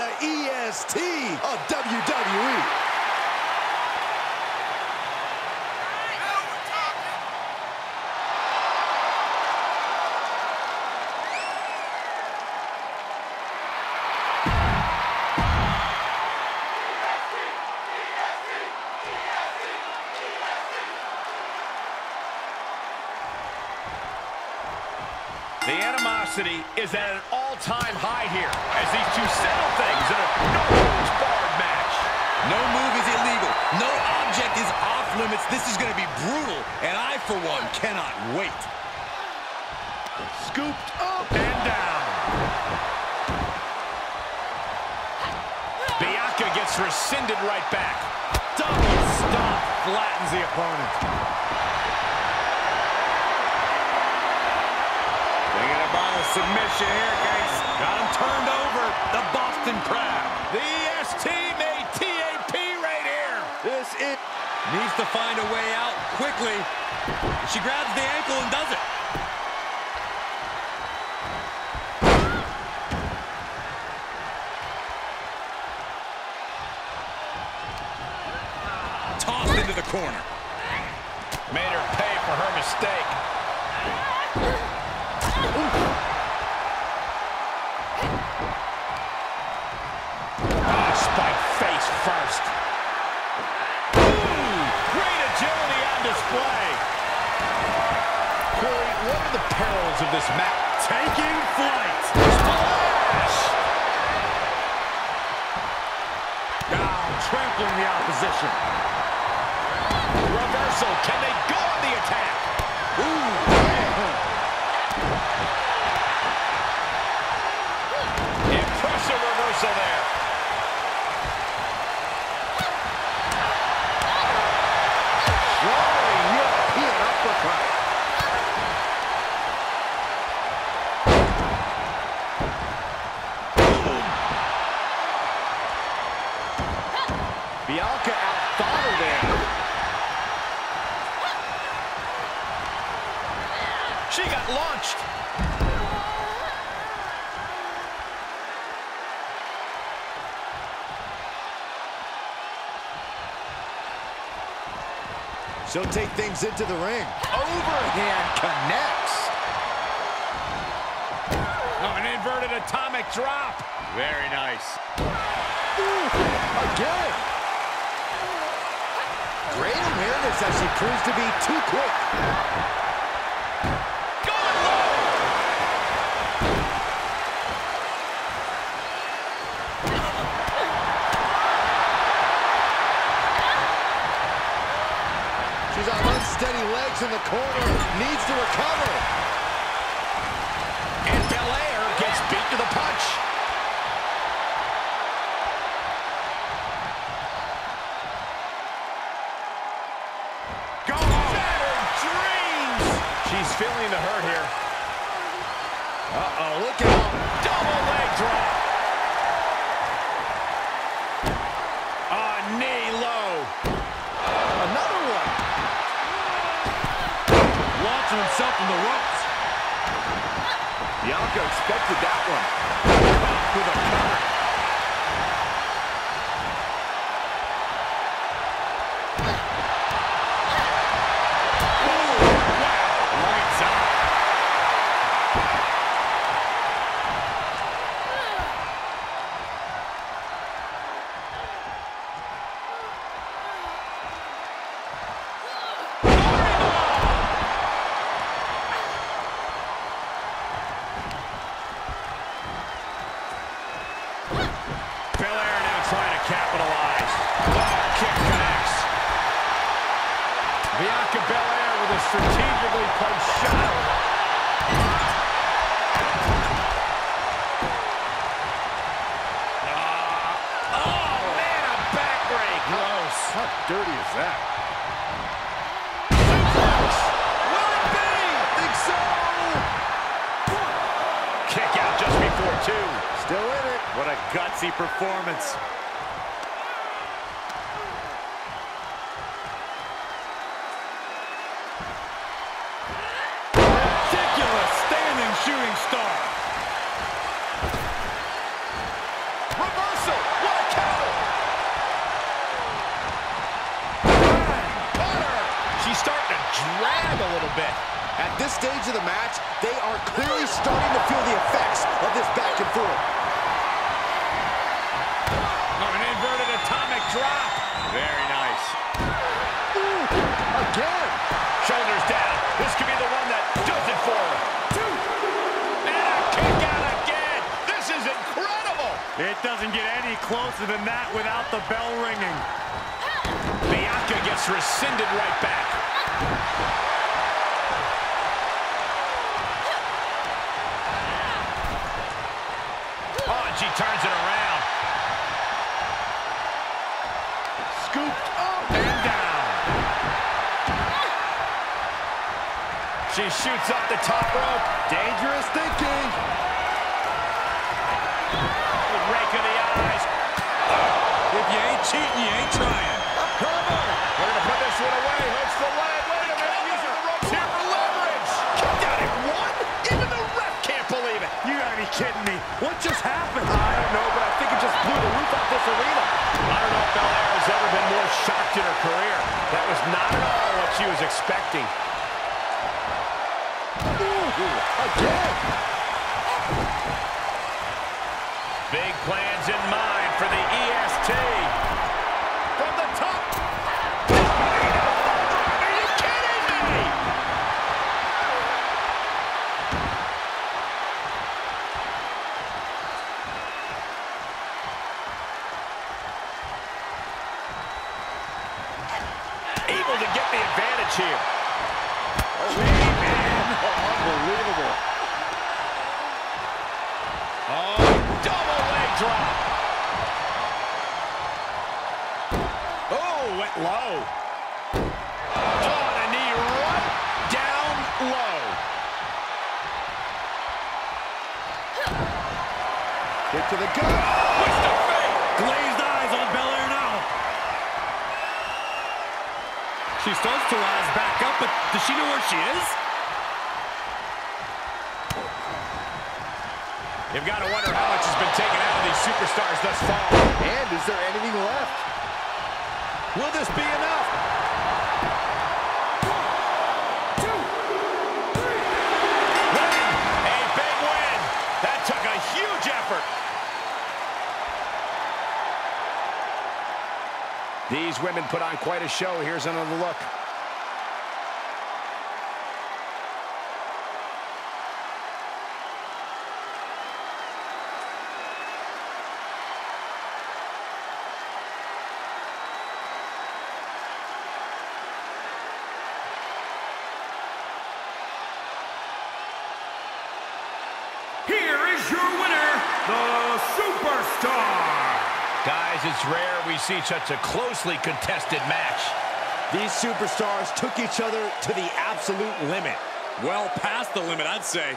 EST of WWE. The animosity is at an all-time high here as these two settle things in a no-holds-barred match. No move is illegal. No object is off limits. This is going to be brutal, and I, for one, cannot wait. Scooped up and down. Bianca gets rescinded right back. Double stop flattens the opponent. Thinking about a submission here, guys. Got him turned over. The Boston Crab. The EST made TAP right here. This it needs to find a way out quickly. She grabs the ankle and does it. Tossed into the corner. Made her pay for her mistake. First. Ooh, great agility on display. Corey, what are the perils of this match? Taking flight. Splash! Down, trampling the opposition. Reversal. Can they go on the attack? Ooh. Impressive reversal there. Rolling European uppercut. Bianca outthought her there. She got launched. She'll take things into the ring. Overhand connects. Oh, an inverted atomic drop. Very nice. Again. Great awareness as she proves to be too quick. Going low. She's on unsteady legs in the corner. Needs to recover. And Belair gets beat to the punch. She's feeling the hurt here. Uh-oh, look out. Double leg drop. A knee low. Another one. Launching himself from the ropes. Bianca expected that one. With a cover. Belair now trying to capitalize. Oh, kick connects. Bianca Belair with a strategically placed shot. Ah, oh, man, a. Gross. How dirty is that? a gutsy performance. Ridiculous standing shooting star. Reversal. What a counter. She's starting to drag a little bit. At this stage of the match, they are clearly starting to feel the effects of this back and forth. Drop. Very nice. Ooh, again. Shoulders down. This could be the one that does it for her. Two. And a kick out again. This is incredible. It doesn't get any closer than that without the bell ringing. Bianca gets rescinded right back. Oh, and she turns it around. Scooped up and down. She shoots up the top rope. Dangerous thinking. Rake of the eyes. If you ain't cheating, you ain't trying. Cover. We're going to put this one away. Hooks the leg. Wait a minute. Using the ropes here for leverage. Kicked one. Even the ref can't believe it. You gotta be kidding me. What just happened? I don't know, but I think it just blew the roof off this arena. I don't know if Belair has ever been in her career. That was not at all what she was expecting. Again. Big plans in mind leg drop. Oh, went low. Kick to the gut. Twist of fate. Glazed eyes on Belair now. She starts to rise back up, but does she know where she is? You've got to wonder how much has been taken out of these superstars thus far. And is there anything left? Will this be enough? Win. A big win. That took a huge effort. These women put on quite a show. Here's another look. Here is your winner, the Superstar. Guys, it's rare we see such a closely contested match. These superstars took each other to the absolute limit. Well past the limit, I'd say.